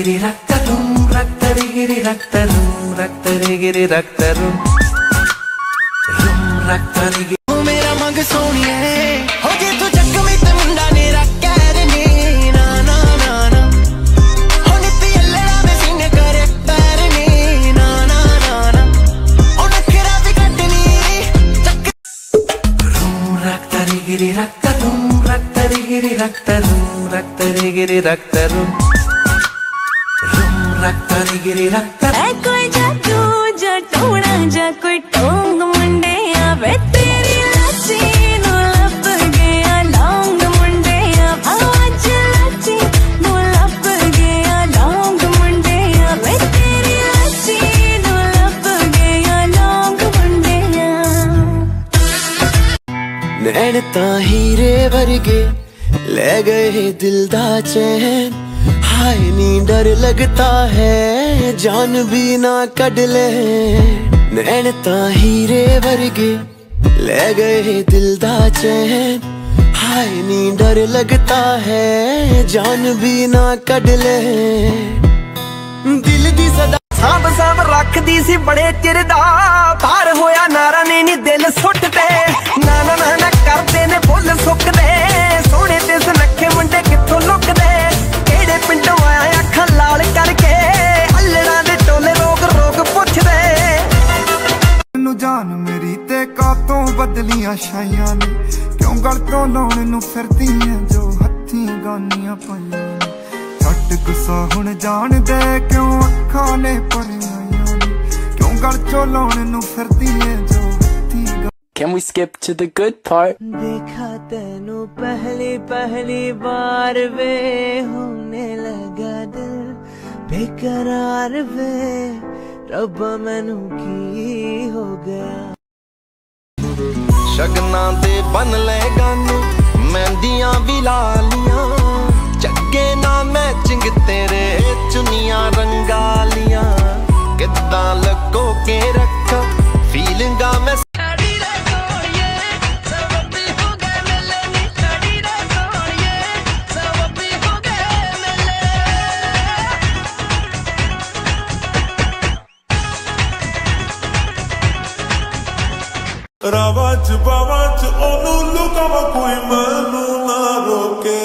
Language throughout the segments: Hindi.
గిరి రక్తరుం రక్తరి గిరి రక్తరుం రక్తరి గిరి రక్తరుం రుం రక్తరి మేరా మంగ సోనియే హో జే తు జగ్ మే తే ముండా నేరా కహరే నే నా నా నా నా హో నితి ఎల్లడా మే సింగ కరే పర్ నే నా నా నా నా ఓ నఖరా వి కట్ నీ జగ్ రుం రక్తరి గిరి రక్తరుం రక్తరి గిరి రక్తరుం రక్తరి గిరి రక్తరుం रक्त निगिरे रक्ता। ऐ कोई जादू जा टोना जा कोई टोंग मुंडे आवे। तेरी लची नो लप गया लौंग मुंडे आवाज़ लची नो लप गया लौंग मुंडे आवे। तेरी लची नो लप गया लौंग मुंडे नैन ता हीरे वर्गे ले गए दिल दा चैन। हाय नी डर लगता है जान भी ना कड ले नैन ता हीरे वर्गे ले गए दिल दा चैन हाय नी डर लगता है जान भी ना कड ले दिल दी सदा ਸਾਂਭ ਸਾਂਭ ਰੱਖਦੀ ਸੀ ਬੜੇ ਚਿਰ ਦਾ ਭਾਰ ਹੋਇਆ ਨਾਰਾ ਨੇ ਨੀ ਦਿਲ ਸੁੱਟ ਤੇ ਨੂੰ ਜਾਨ ਮੇਰੀ ਤੇ ਕਾਤੋਂ ਬਦਲੀਆਂ ਛਾਈਆਂ ਨੇ ਕਿਉਂ ਗਲ ਤੋਂ ਲਾਉਣ ਨੂੰ ਫਿਰਦੀਆਂ ਜੋ ਹੱਥੀਂ ਗਾਨੀਆਂ ਪਾਈਆਂ ਨੇ ਛੱਡ ਗੁੱਸਾ ਹੁਣ ਜਾਣਦੇ ਕਿਉਂ ਅੱਖਾਂ ਨੇ ਭਰੀਆਂ ਨੇ ਕਿਉਂ ਗਲ ਚੋਂ ਲਾਉਣ ਨੂੰ ਫਿਰਦੀਆਂ ਜੋ ਹੱਥੀਂ ਗਾ- Can we skip to the good part? देखा तेनू पहली पहली बार वे होने लगा दिल बेकरार वे ਰੱਬਾ ਮੈਨੂੰ ਕੀ ਹੋ ਗਿਆ ਸ਼ਗਨਾਂ ਦੇ ਬਨ ਲੈ ਗਨ, ਮਹਿੰਦੀਆਂ ਵੀ ਲਾ ਲੀਆਂ। ਚੱਗੇ ਨਾ ਮੈਚਿੰਗ ਤੇਰੇ ਚੁੰਨੀਆਂ ਰੰਗਾਲੀਆਂ ਕਿੱਦਾਂ ਲੱਗੋ ਕੇ ਟਕਰਾਵਾ ਜਬਾਵਾ ਚ ਉਹਨੂੰ ਲੁਕਾਵਾ ਕੋਈ ਮੈਨੂੰ ਨਾ ਰੋਕੇ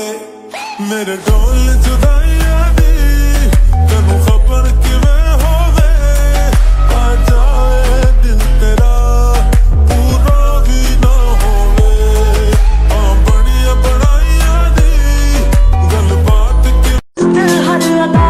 ਮੇਰੇ ਢੋਲ ਜੁਦਾਈਆਂ ਦੀ ਤੈਨੂੰ ਖਬਰ ਕਿਵੇਂ ਹੋਵੇ ਆ ਜਾਏ ਦਿਲ ਤੇਰਾ ਪੂਰਾ ਵੀ ਨਾ ਹੋਵੇ ਆ ਬਣੀਆਂ ਬਣਾਈਆਂ ਦੀ ਗੱਲਬਾਤ ਕਿ ਹਰ ਅਦਾ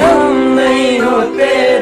ਹਮ ਨਹੀਂ ਹੋਤੇ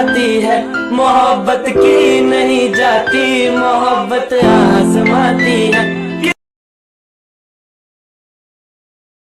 आती है। मोहब्बत की नहीं जाती। मोहब्बत आजमाती है।